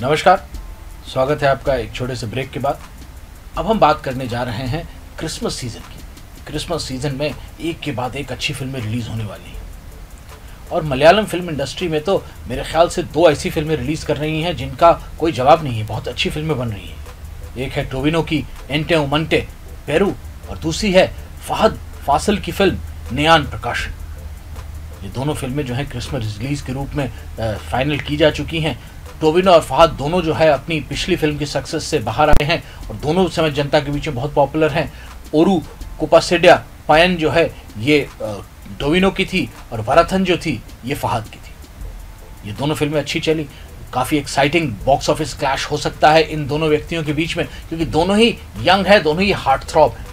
नमस्कार। स्वागत है आपका एक छोटे से ब्रेक के बाद। अब हम बात करने जा रहे हैं क्रिसमस सीज़न की। क्रिसमस सीज़न में एक के बाद एक अच्छी फ़िल्में रिलीज़ होने वाली हैं। और मलयालम फ़िल्म इंडस्ट्री में तो मेरे ख्याल से दो ऐसी फ़िल्में रिलीज़ कर रही हैं जिनका कोई जवाब नहीं है। बहुत अच्छी फ़िल्में बन रही हैं। एक है टोविनो की एंटे उमंटे पेरू और दूसरी है फहद फासिल की फ़िल्म नियान प्रकाशन ये दोनों फ़िल्में जो हैं क्रिसमस रिलीज़ के रूप में फाइनल की जा चुकी हैं। टोबिनो और फहद दोनों जो है अपनी पिछली फ़िल्म की सक्सेस से बाहर आए हैं और दोनों समय जनता के बीच में बहुत पॉपुलर हैं। ओरू कुपासेडिया, पायन जो है, ये टोविनो की थी और वराथन जो थी, ये फहद की थी। ये दोनों फ़िल्में अच्छी चली। काफ़ी एक्साइटिंग बॉक्स ऑफ़िस क्लैश हो सकता है इन दोनों व्यक्तियों के बीच में, क्योंकि दोनों ही यंग है, दोनों ही हार्ट थ्रॉब है।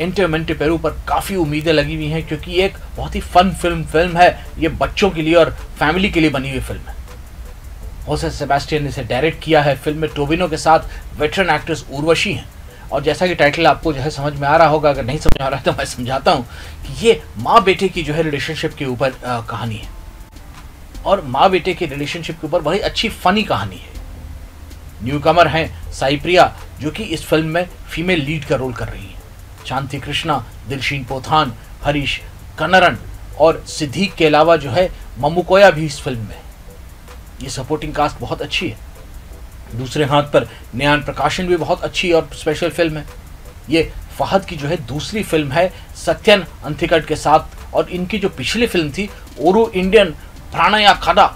इंटरमेंटे पेरू पर काफ़ी उम्मीदें लगी हुई हैं, क्योंकि एक बहुत ही फन फ़िल्म फ़िल्म है। ये बच्चों के लिए और फैमिली के लिए बनी हुई फ़िल्म है। होसे सेबेस्टियन ने इसे डायरेक्ट किया है। फ़िल्म में टोबिनो के साथ वेटरन एक्ट्रेस उर्वशी हैं। और जैसा कि टाइटल आपको जो है समझ में आ रहा होगा, अगर नहीं समझ आ रहा है तो मैं समझाता हूँ कि ये माँ बेटे की जो है रिलेशनशिप के ऊपर कहानी है। और माँ बेटे के रिलेशनशिप के ऊपर बड़ी अच्छी फनी कहानी है। न्यू कमर हैं साईप्रिया, जो कि इस फ़िल्म में फीमेल लीड का रोल कर रही है। शांति कृष्णा, दिलशीन पोथान, हरीश कन्नरन और सिद्दीक के अलावा जो है ममुकोया भी इस फ़िल्म में। ये सपोर्टिंग कास्ट बहुत अच्छी है। दूसरे हाथ पर न्यान प्रकाशन भी बहुत अच्छी और स्पेशल फ़िल्म है। ये फहद की जो है दूसरी फ़िल्म है सत्यन अंथिकट के साथ और इनकी जो पिछली फ़िल्म थी ओरू इंडियन प्राणया खड़ा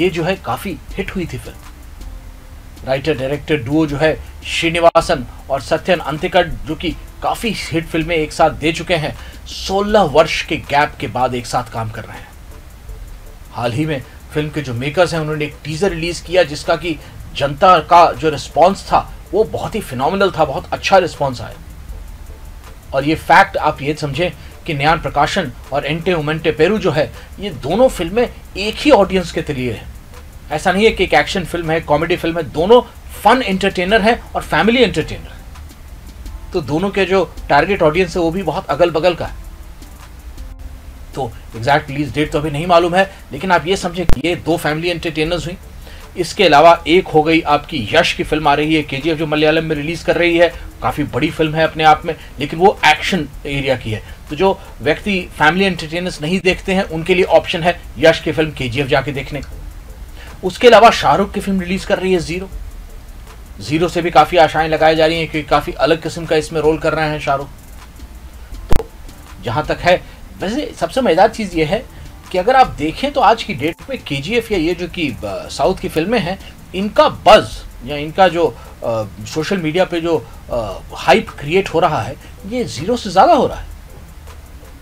ये जो है काफ़ी हिट हुई थी फ़िल्म राइटर डायरेक्टर डुओ जो है श्रीनिवासन और सत्यन अंतिकट जो कि काफ़ी हिट फ़िल्में एक साथ दे चुके हैं 16 वर्ष के गैप के बाद एक साथ काम कर रहे हैं। हाल ही में फ़िल्म के जो मेकर्स हैं, उन्होंने एक टीजर रिलीज़ किया जिसका कि जनता का जो रिस्पॉन्स था, वो बहुत ही फिनोमिनल था, बहुत अच्छा रिस्पॉन्स आया। और ये फैक्ट आप ये समझें कि न्यान प्रकाशन और एंटे उमेंटे पेरू जो है, ये दोनों फ़िल्में एक ही ऑडियंस के लिए है। ऐसा नहीं है कि एक एक्शन फ़िल्म है कॉमेडी फ़िल्म है, दोनों फन एंटरटेनर है और फैमिली एंटरटेनर है। तो दोनों के जो टारगेट ऑडियंस है, वो भी बहुत अगल बगल का है। तो एग्जैक्ट रिलीज़ डेट तो अभी नहीं मालूम है, लेकिन आप ये समझें कि ये दो फैमिली एंटरटेनर्स हुई। इसके अलावा एक हो गई आपकी यश की फ़िल्म आ रही है केजीएफ जो मलयालम में रिलीज़ कर रही है। काफ़ी बड़ी फ़िल्म है अपने आप में, लेकिन वो एक्शन एरिया की है। तो जो व्यक्ति फैमिली एंटरटेनर्स नहीं देखते हैं, उनके लिए ऑप्शन है यश की फ़िल्म के जाके देखने का। उसके अलावा शाहरुख की फ़िल्म रिलीज़ कर रही है ज़ीरो ज़ीरो से भी काफ़ी आशाएँ लगाई जा रही हैं क्योंकि काफ़ी अलग किस्म का इसमें रोल कर रहे हैं शाहरुख। तो जहाँ तक है वैसे सबसे मज़ेदार चीज़ ये है कि अगर आप देखें तो आज की डेट में के या ये जो कि साउथ की फ़िल्में हैं, इनका बज़ या इनका जो सोशल मीडिया पे जो हाइप क्रिएट हो रहा है, ये ज़ीरो से ज़्यादा हो रहा है।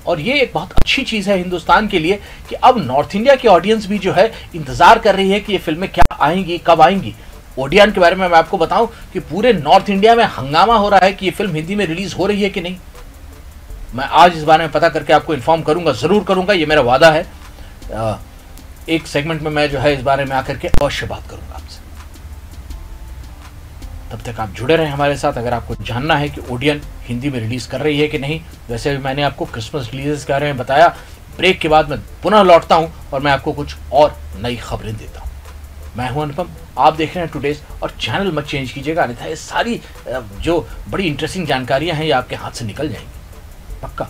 और ये एक बहुत अच्छी चीज़ है हिंदुस्तान के लिए कि अब नॉर्थ इंडिया की ऑडियंस भी जो है इंतज़ार कर रही है कि ये फ़िल्में क्या आएँगी, कब आएँगी। ओडियन के बारे में मैं आपको बताऊँ कि पूरे नॉर्थ इंडिया में हंगामा हो रहा है कि ये फ़िल्म हिंदी में रिलीज़ हो रही है कि नहीं। मैं आज इस बारे में पता करके आपको इन्फॉर्म करूँगा, ज़रूर करूँगा, ये मेरा वादा है। एक सेगमेंट में मैं जो है इस बारे में आकर के अवश्य बात करूँगा आपसे। तब तक आप जुड़े रहें हमारे साथ। अगर आपको जानना है कि ओडियन हिंदी में रिलीज़ कर रही है कि नहीं, वैसे भी मैंने आपको क्रिसमस रिलीज़ के बारे में बताया। ब्रेक के बाद मैं पुनः लौटता हूँ और मैं आपको कुछ और नई खबरें देता हूँ। मैं हूँ अनुपम। आप देख रहे हैं टुडेज और चैनल मत चेंज कीजिएगा, अन्यथा ये सारी जो बड़ी इंटरेस्टिंग जानकारियाँ हैं, ये आपके हाथ से निकल जाएँगी। 바꿔